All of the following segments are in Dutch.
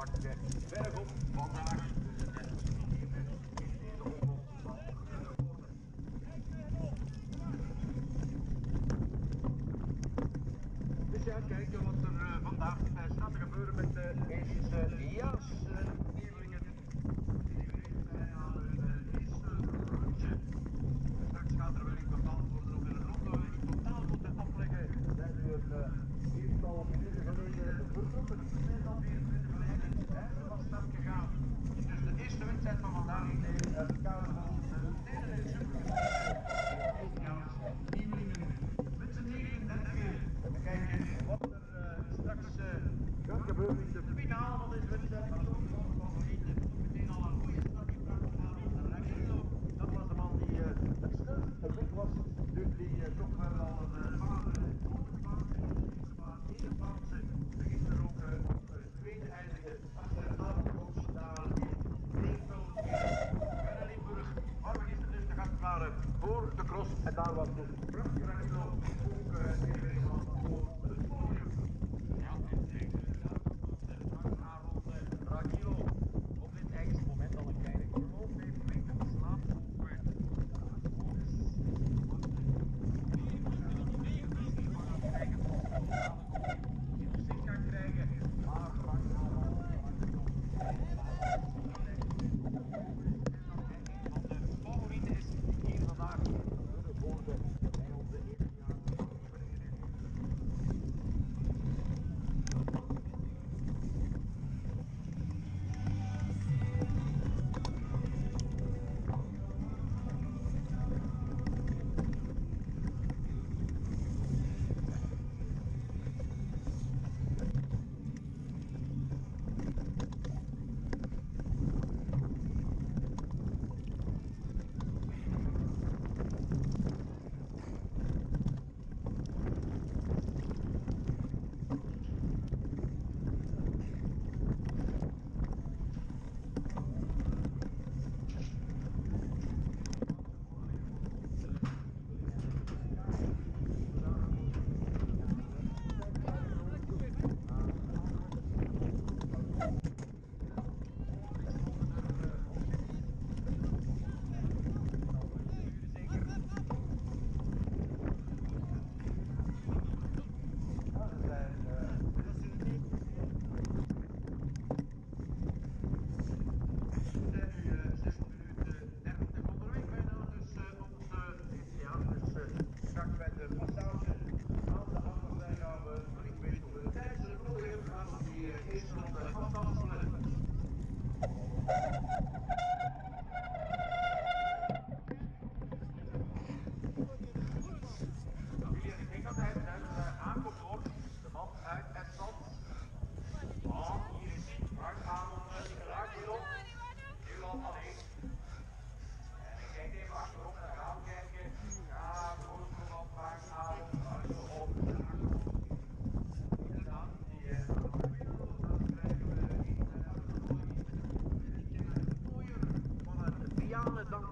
pakt verf op vandaag.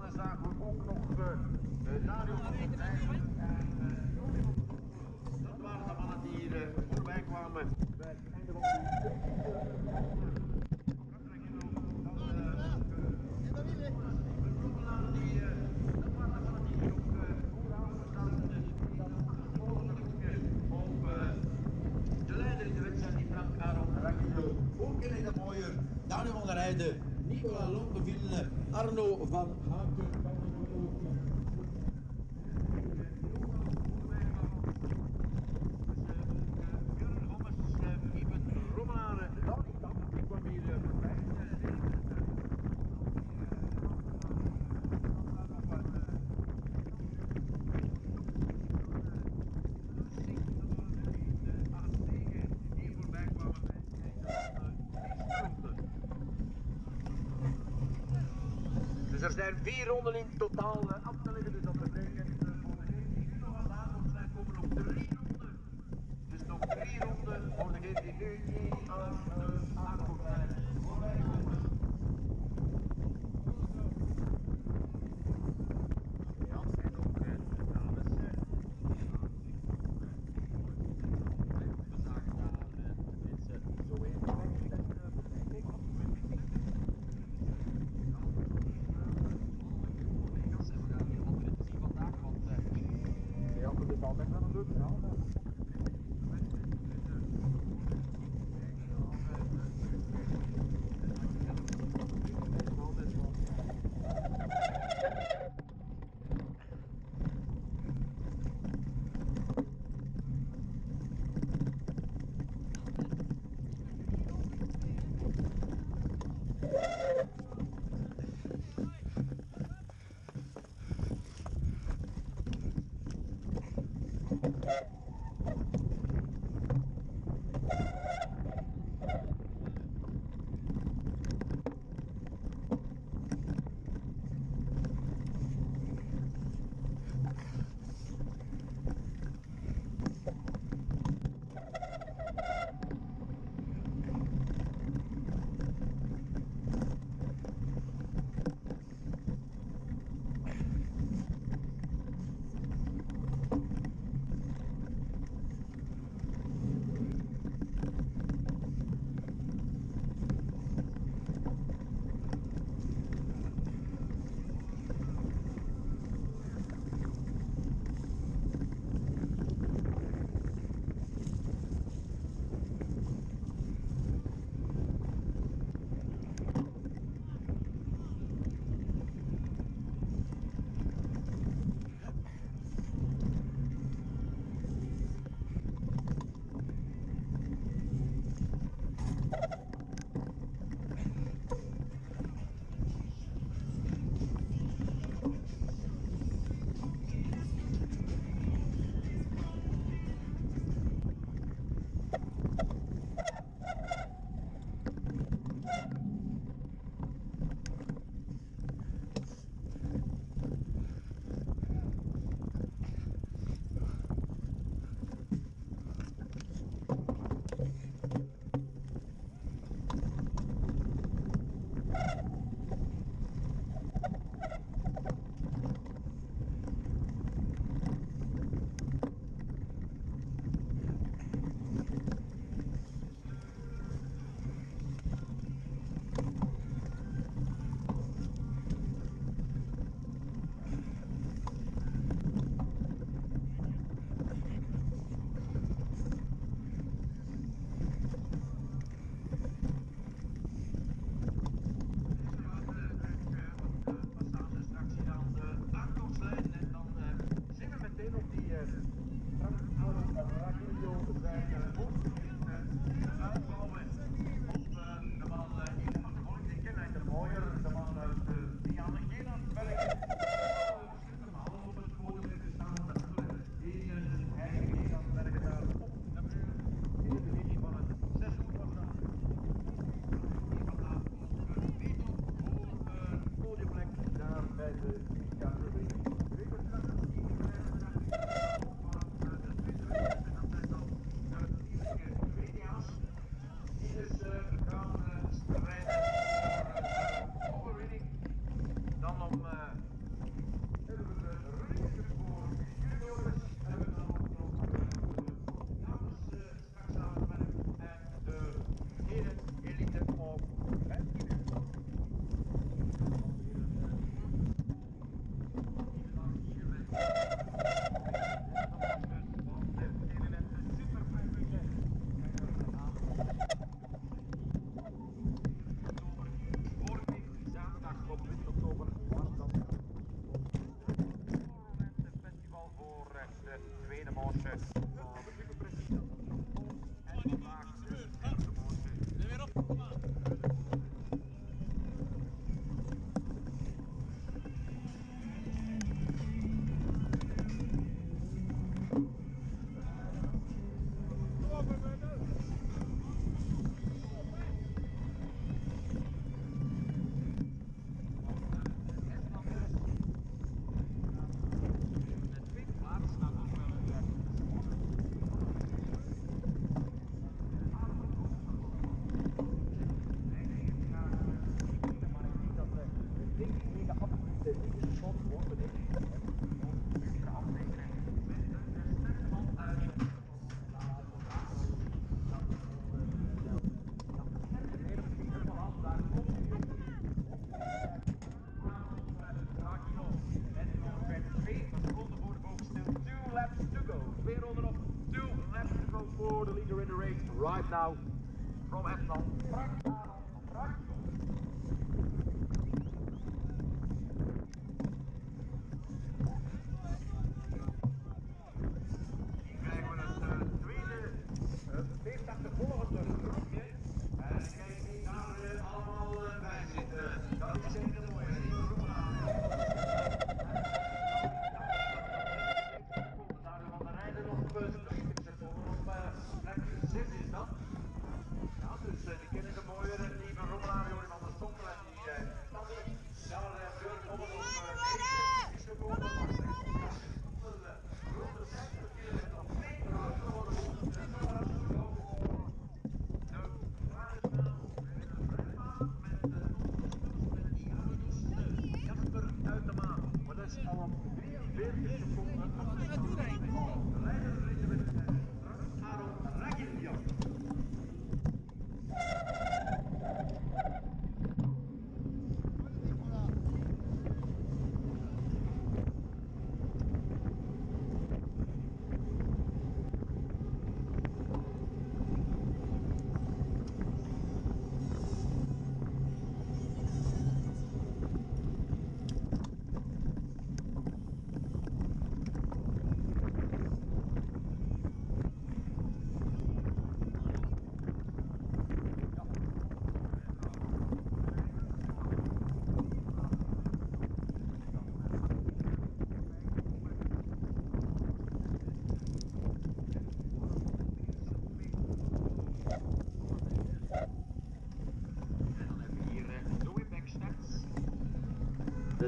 Finale zagen we ook nog Dario van uh, dat waren de mannen die hier uh, voorbij kwamen. Bij het einde van de Ook in de mooie Daniel van der Heijden, Nicola Lonkeville, Arno van Thank you. Haken. Dus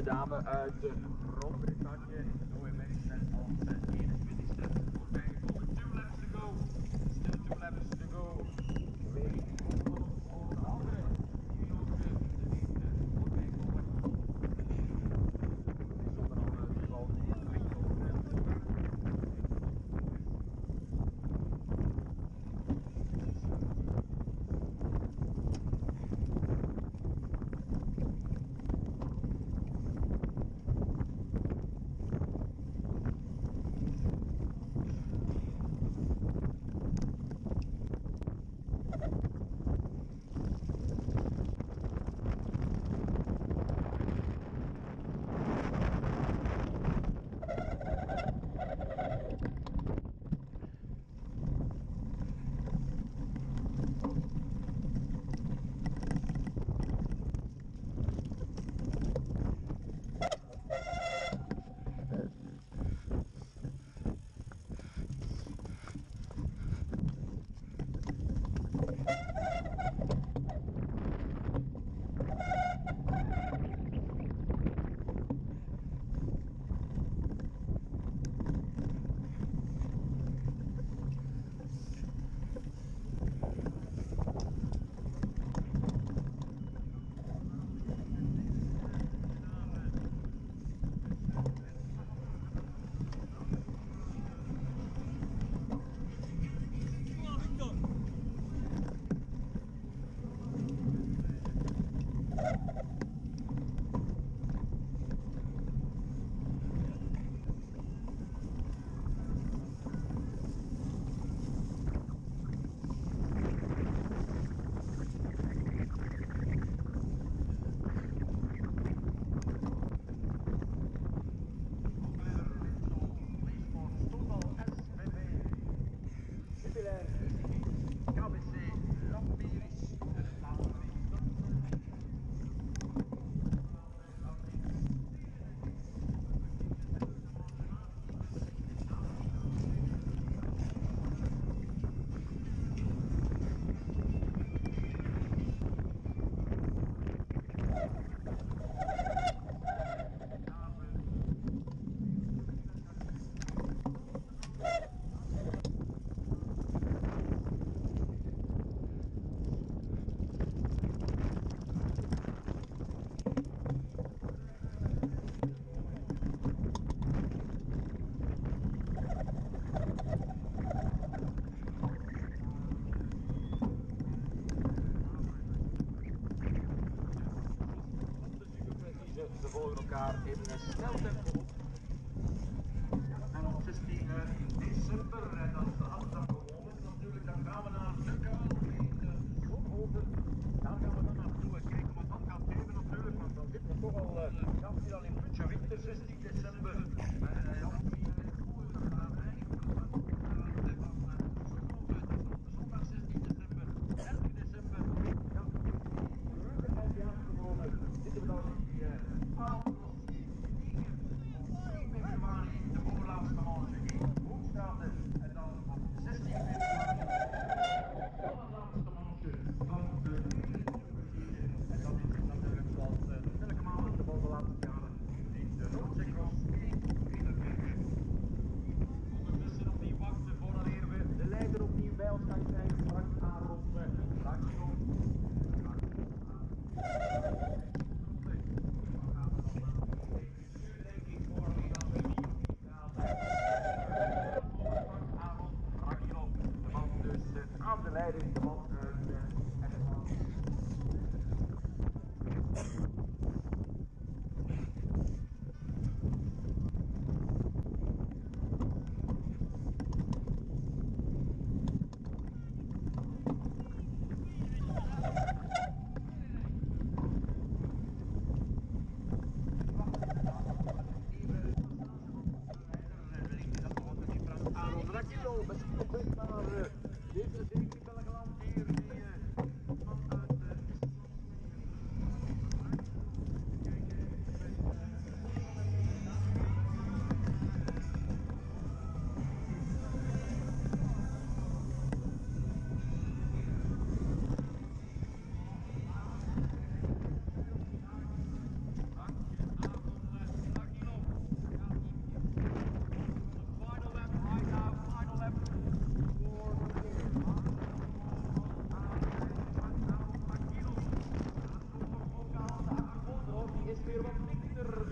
Dame, äh,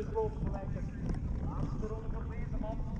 de klok gelijk. Laatste ronde voor deze man.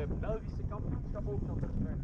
het Belgische kampioenschap ook nog terug.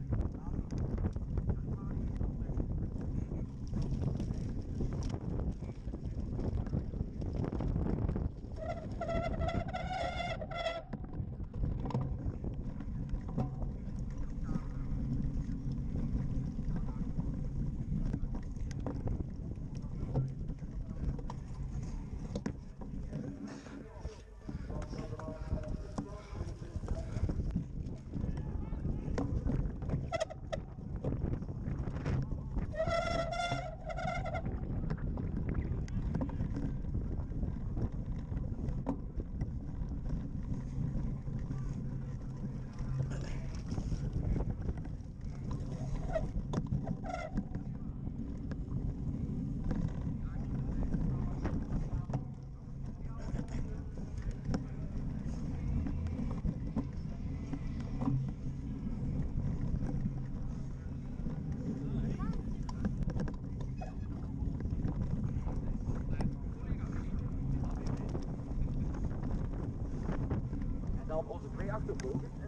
the book.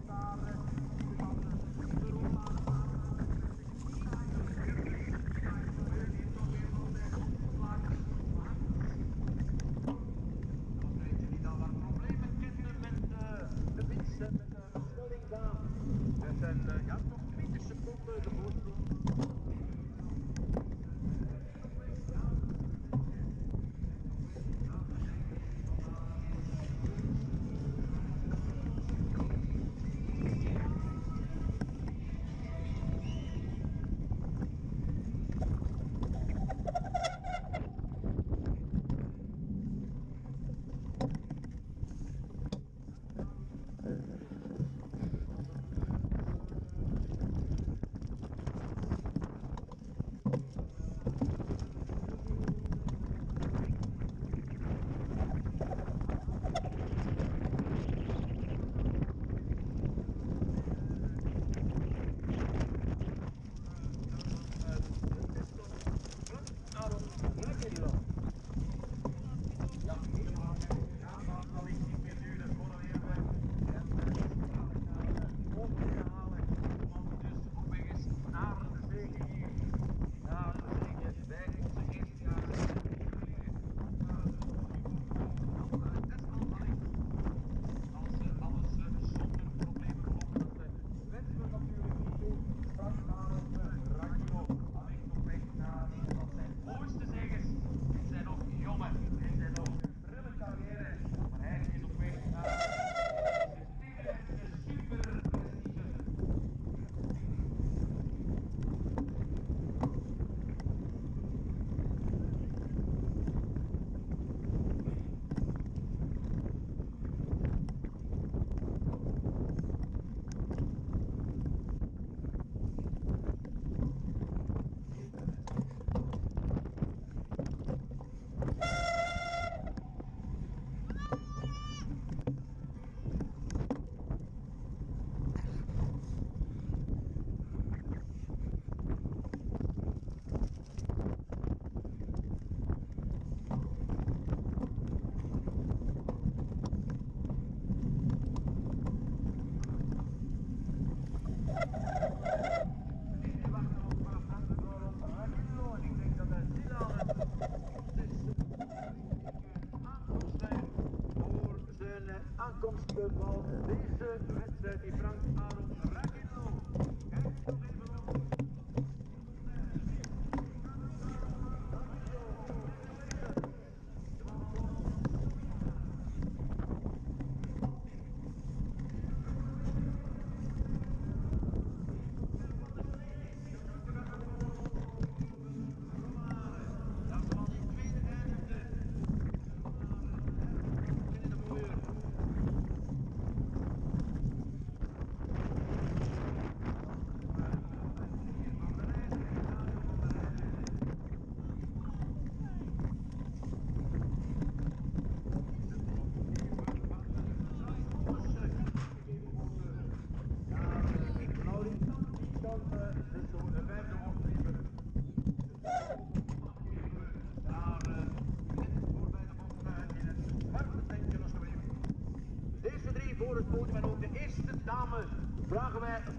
voetbal. Deze wedstrijd die Frank Arons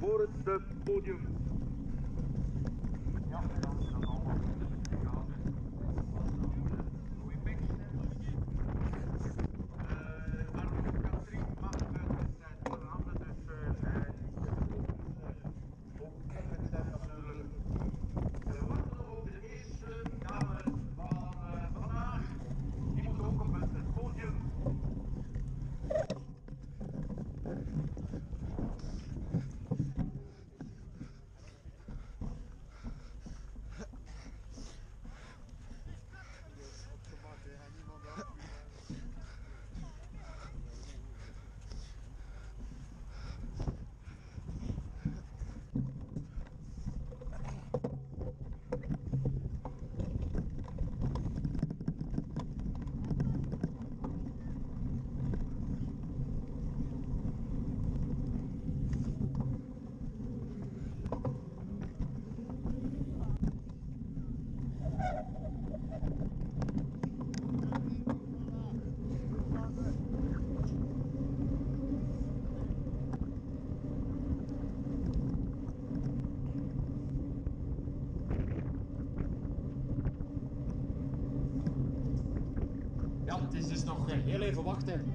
бороться будем. Eh, heel even wachten